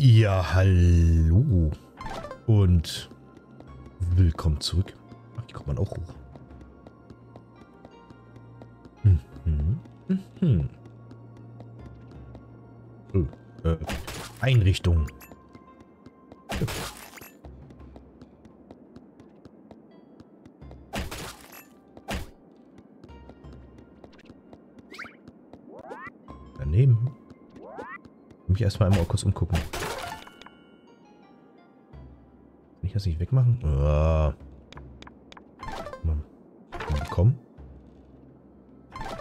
Ja, hallo. Und willkommen zurück. Ach, hier kommt man auch hoch. Mhm. Mhm. Oh, äh, Einrichtung. Daneben. Mich erstmal einmal kurz umgucken. Das nicht wegmachen? Mann. Komm.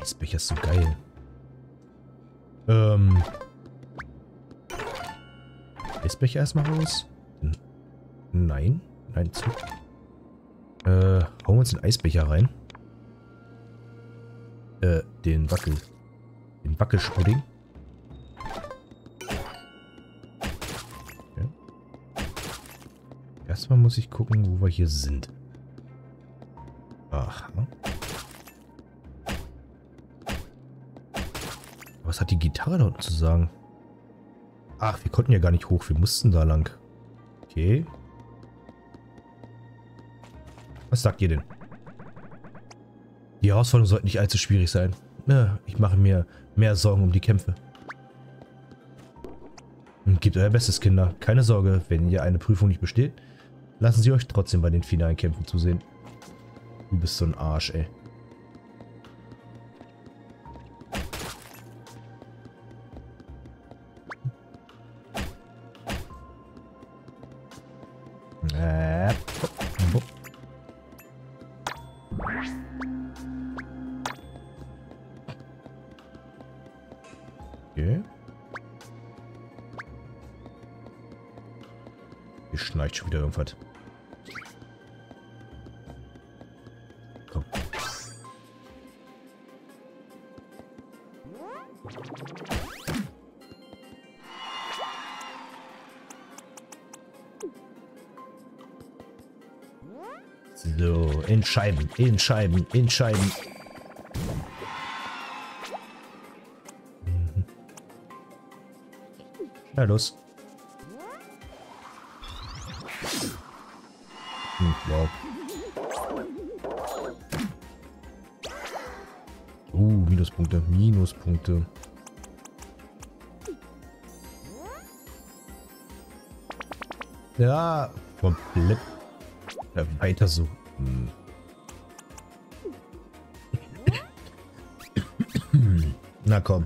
Eisbecher ist so geil. Ähm. Eisbecher erstmal raus? Nein. Nein, zu. Äh, hauen wir uns den Eisbecher rein. Äh, den Wackel. Den Wackelschpudding. Erstmal muss ich gucken, wo wir hier sind. Aha. Was hat die Gitarre da unten zu sagen? Ach, wir konnten ja gar nicht hoch. Wir mussten da lang. Okay. Was sagt ihr denn? Die Herausforderung sollte nicht allzu schwierig sein. Ja, ich mache mir mehr Sorgen um die Kämpfe. Und gebt euer Bestes, Kinder. Keine Sorge, wenn ihr eine Prüfung nicht besteht, lassen sie euch trotzdem bei den finalen Kämpfen zusehen. Du bist so ein Arsch, ey. Äh. Okay. Hier schon wieder irgendwas. Scheiben, in Scheiben, in Scheiben. Mhm. Na los. Hm, wow. Uh, Minuspunkte, Minuspunkte. Ja, komplett. Ja, weiter so. Hm. Na komm.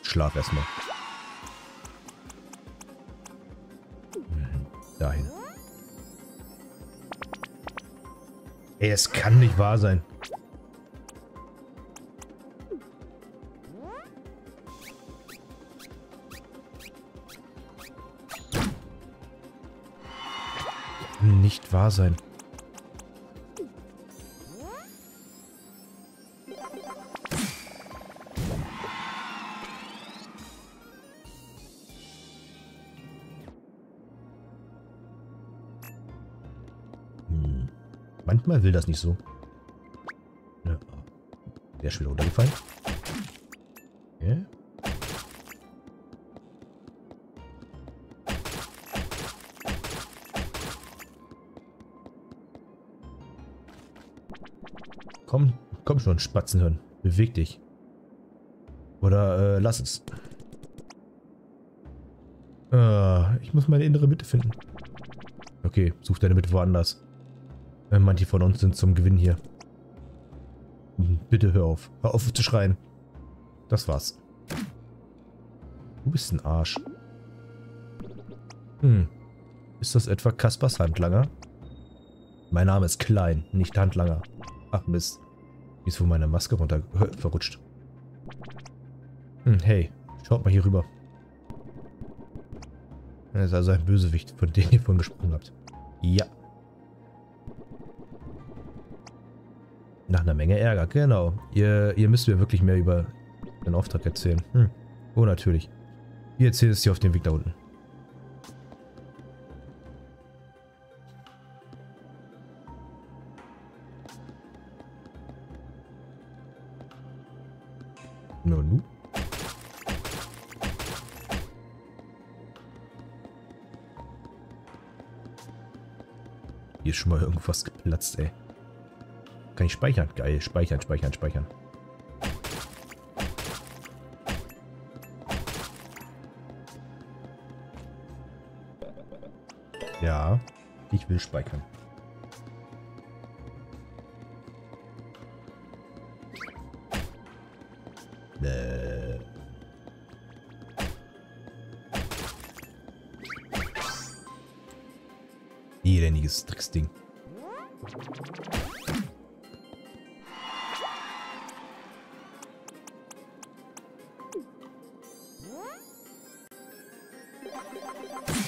Schlaf erstmal. Dahin. Ey, es kann nicht wahr sein. Nicht wahr sein. Manchmal will das nicht so. Ja. Der ist schon wieder runtergefallen. Okay. Komm, komm schon, Spatzenhirn. Beweg dich. Oder äh, lass es. Äh, ich muss meine innere Mitte finden. Okay, such deine Mitte woanders. Äh, manche von uns sind zum Gewinn hier. Hm, Bitte hör auf. Hör auf zu schreien. Das war's. Du bist ein Arsch. Hm. Ist das etwa Kaspers Handlanger? Mein Name ist Klein, nicht Handlanger. Ach Mist. Wie ist wohl meine Maske runter äh, verrutscht? Hm, hey, schaut mal hier rüber. Das ist also ein Bösewicht, von dem ihr vorhin gesprochen habt. Ja. nach einer Menge Ärger. Genau. Ihr, ihr müsst mir wirklich mehr über den Auftrag erzählen. Hm. Oh, natürlich. Ihr erzählt es dir auf dem Weg da unten. No, nu. Hier ist schon mal irgendwas geplatzt, ey. Kann ich speichern? Geil. Speichern, speichern, speichern. Ja, ich will speichern.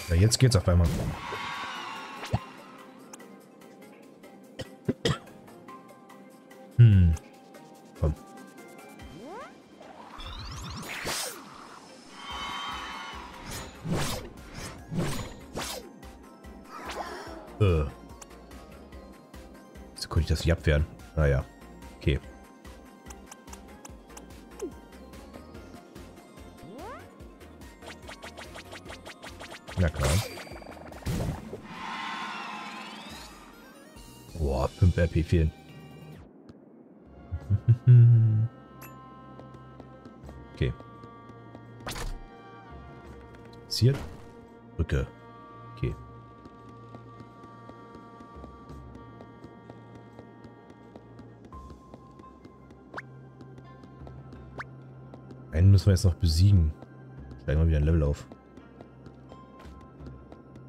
Ja, jetzt geht's auf einmal. Hm. Komm. Äh. Konnte ich das nicht abwehren? Okay. Ziert. Brücke. Okay. Einen müssen wir jetzt noch besiegen. Steigen wir wieder ein Level auf.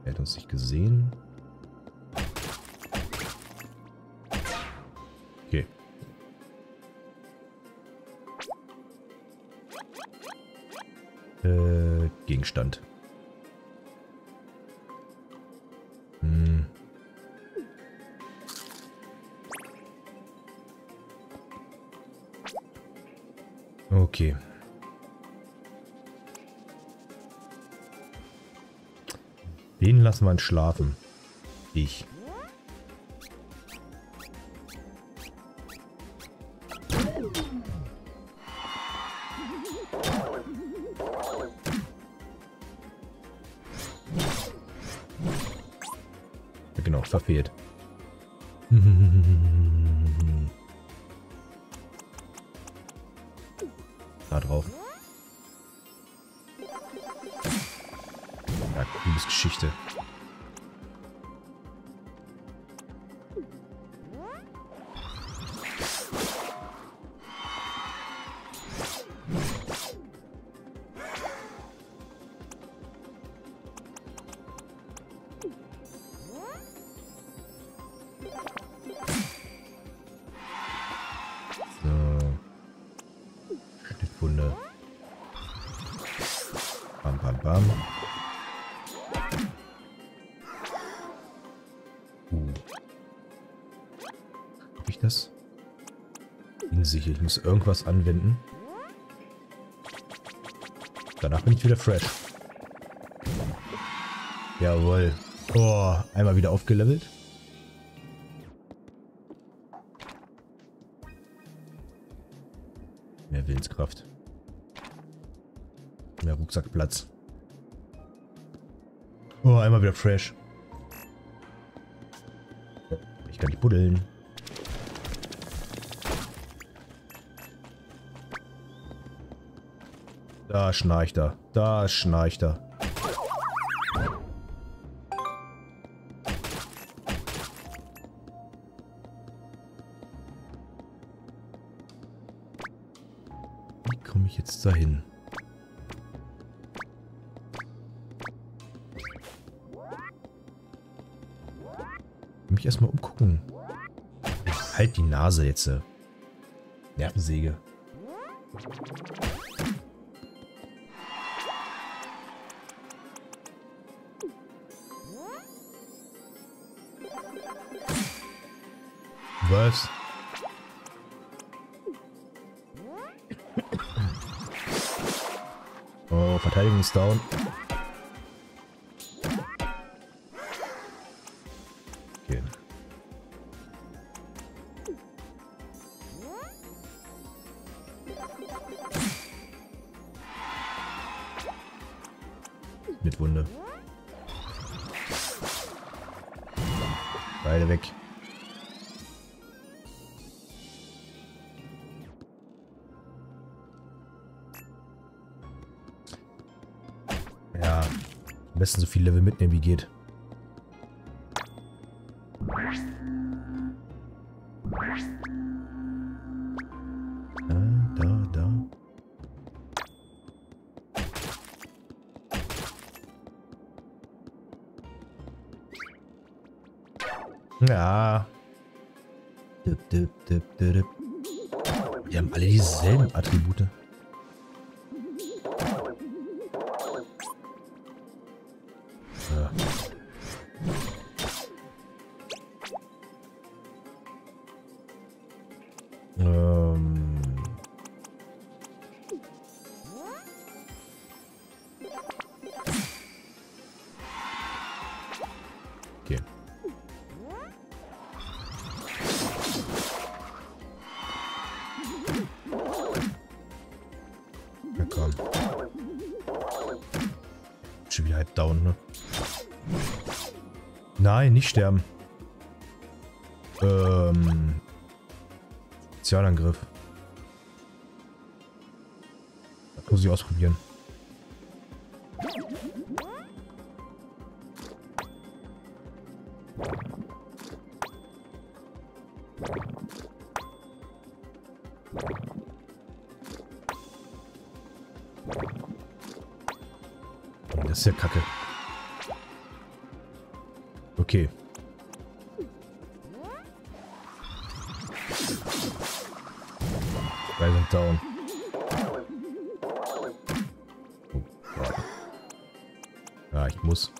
Er hat uns nicht gesehen. Gegenstand. Hm. Okay. Den lassen wir schlafen. Ich. Verfehlt. da drauf. Ja, Liebesgeschichte. Hab ich das? Bin sicher, ich muss irgendwas anwenden. Danach bin ich wieder fresh. Jawohl. Oh, einmal wieder aufgelevelt. Mehr Willenskraft. Mehr Rucksackplatz. Oh, einmal wieder fresh. Ich kann nicht buddeln. Da schnarcht er. Da schnarcht er. Wie komme ich jetzt dahin? Mich erstmal umgucken. Halt die Nase jetzt. äh. Nervensäge. Was? Oh, Verteidigung ist down. Mitnehmen wie geht. Halb down, ne? Nein, nicht sterben. Ähm. Spezialangriff. Das muss ich ausprobieren. Ist ja kacke. Okay. Zwei sind down. Oh. Ja, ich muss.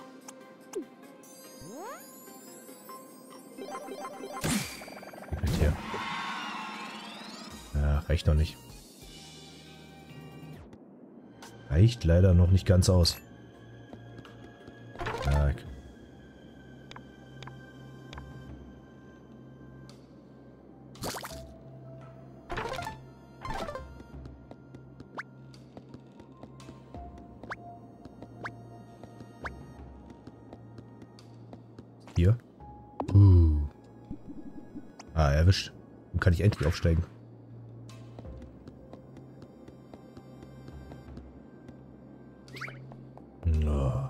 Mit her. Ja, reicht noch nicht. Reicht leider noch nicht ganz aus. Aufsteigen. Oh.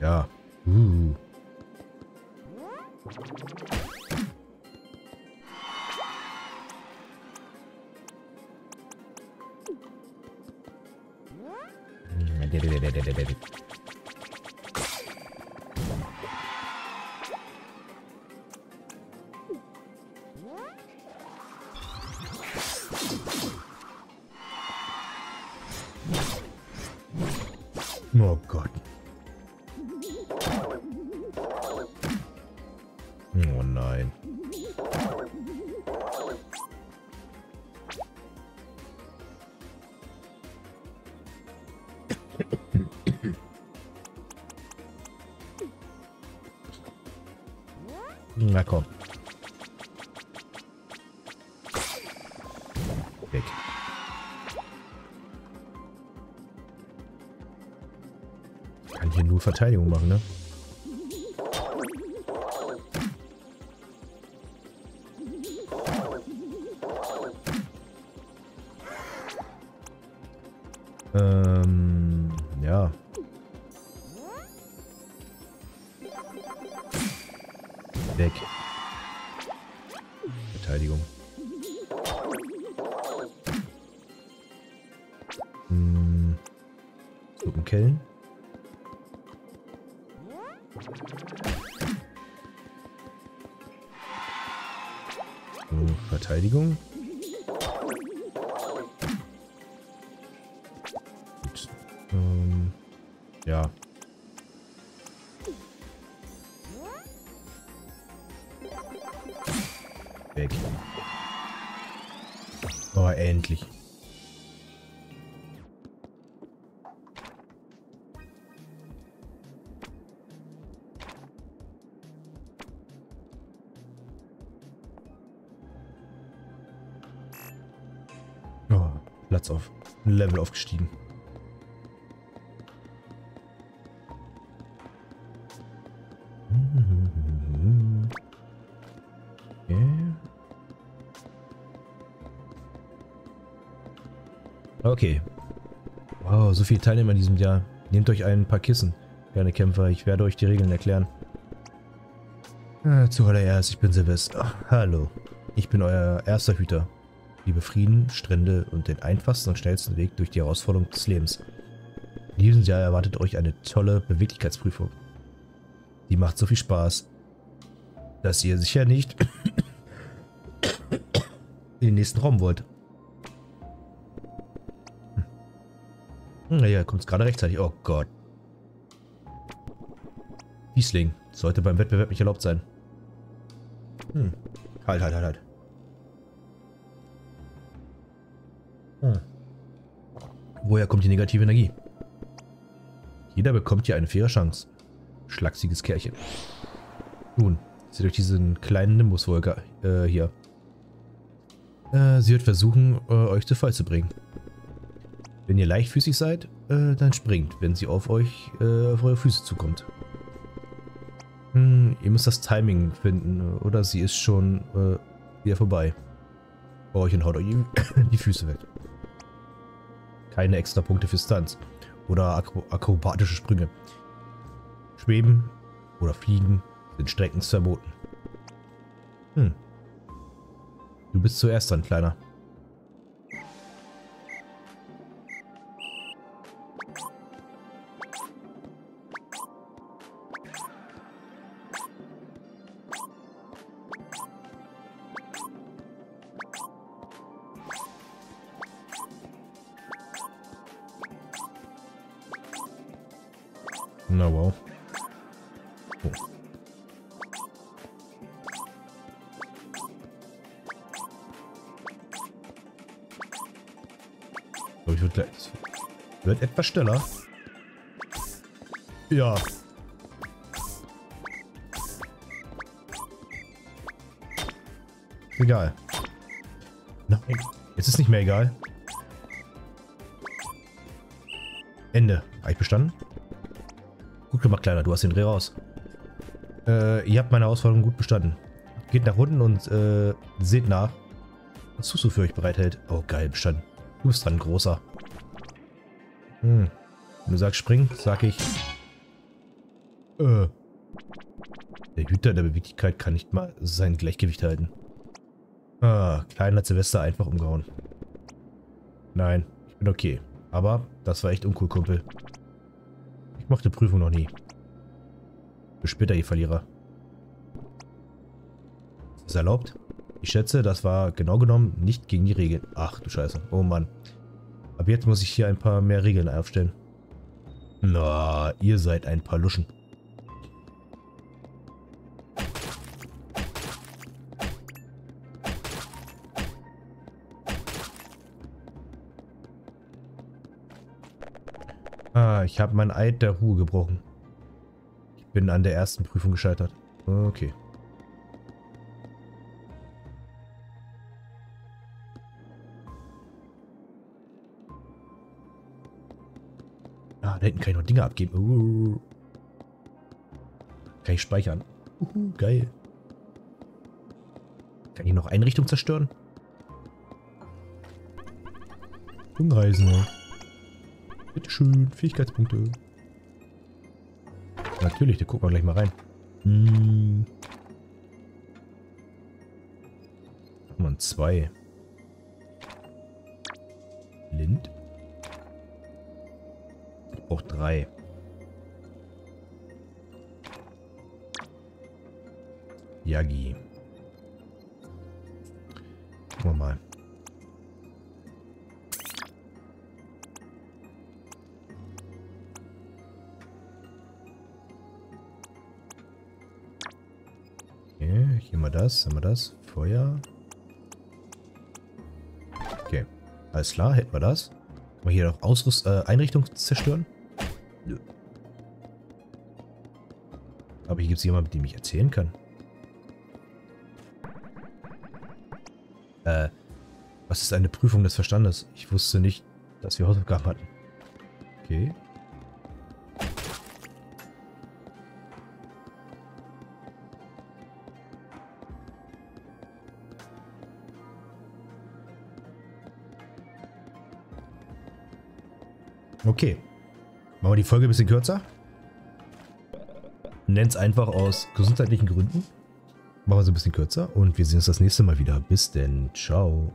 Ja. Uh. Oh Gott. Oh nein. Na komm. Weg. Kann hier nur Verteidigung machen, ne? Ähm, ja. Weg. Verteidigung. Hm. Suppenkellen. Weg. Oh, endlich. Oh, Platz auf. Level aufgestiegen. Okay. Wow, so viele Teilnehmer in diesem Jahr. Nehmt euch ein paar Kissen, kleine Kämpfer. Ich werde euch die Regeln erklären. Äh, zuallererst, ich bin Silvester. Hallo. Ich bin euer erster Hüter. Liebe Frieden, Strände und den einfachsten und schnellsten Weg durch die Herausforderung des Lebens. In diesem Jahr erwartet euch eine tolle Beweglichkeitsprüfung. Die macht so viel Spaß, dass ihr sicher nicht in den nächsten Raum wollt. Naja, hm, kommt es gerade rechtzeitig. Oh Gott. Wiesling. Sollte beim Wettbewerb nicht erlaubt sein. Hm. Halt, halt, halt, halt. Hm. Woher kommt die negative Energie? Jeder bekommt hier eine faire Chance. Schlachsiges Kerlchen. Nun, seht euch diesen kleinen Nimbuswolke äh, hier. Äh, sie wird versuchen, äh, euch zu Fall zu bringen. Wenn ihr leichtfüßig seid, äh, dann springt, wenn sie auf euch, äh, auf eure Füße zukommt. Hm, ihr müsst das Timing finden, oder sie ist schon äh, wieder vorbei. Bei euch und haut euch die Füße weg. Keine extra Punkte für Stunts oder akro akrobatische Sprünge. Schweben oder Fliegen sind streckens verboten. Hm. Du bist zuerst dran, Kleiner. So, ich würde. Wird etwas schneller. Ja. Egal. Nein. Jetzt ist nicht mehr egal. Ende. Habe ich bestanden? Gut gemacht, Kleiner. Du hast den Dreh raus. Äh, ihr habt meine Herausforderung gut bestanden. Geht nach unten und äh, seht nach, was Susu für euch bereithält. Oh, geil, bestanden. Du bist dran, Großer. Hm. Wenn du sagst springen, sag ich... Äh. Der Hüter der Beweglichkeit kann nicht mal sein Gleichgewicht halten. Ah, kleiner Silvester einfach umgehauen. Nein, ich bin okay. Aber das war echt uncool, Kumpel. Ich mochte Prüfung noch nie. Bis später, ihr Verlierer. Ist das erlaubt? Ich schätze, das war genau genommen nicht gegen die Regeln. Ach du Scheiße. Oh Mann. Ab jetzt muss ich hier ein paar mehr Regeln aufstellen. Na, ihr seid ein paar Luschen. Ah, ich habe mein Eid der Ruhe gebrochen. Ich bin an der ersten Prüfung gescheitert. Okay. Hinten kann ich noch Dinge abgeben. Uh. Kann ich speichern. Uh, geil. Kann ich noch Einrichtungen zerstören? Umreisende. Bitteschön, Fähigkeitspunkte. Natürlich, da gucken wir gleich mal rein. Hm. Man, zwei. Lind. Brauche drei. Yagi. Gucken wir mal. Hier mal das, haben wir das. Feuer. Okay. Alles klar, hätten wir das. Man hier noch Ausrüst äh, Einrichtung zerstören? Aber hier gibt es jemanden, mit dem ich erzählen kann. Äh. Was ist eine Prüfung des Verstandes? Ich wusste nicht, dass wir Hausaufgaben hatten. Okay. Okay. Machen wir die Folge ein bisschen kürzer. Nennt es einfach aus gesundheitlichen Gründen. Machen wir sie ein bisschen kürzer und wir sehen uns das nächste Mal wieder. Bis denn. Ciao.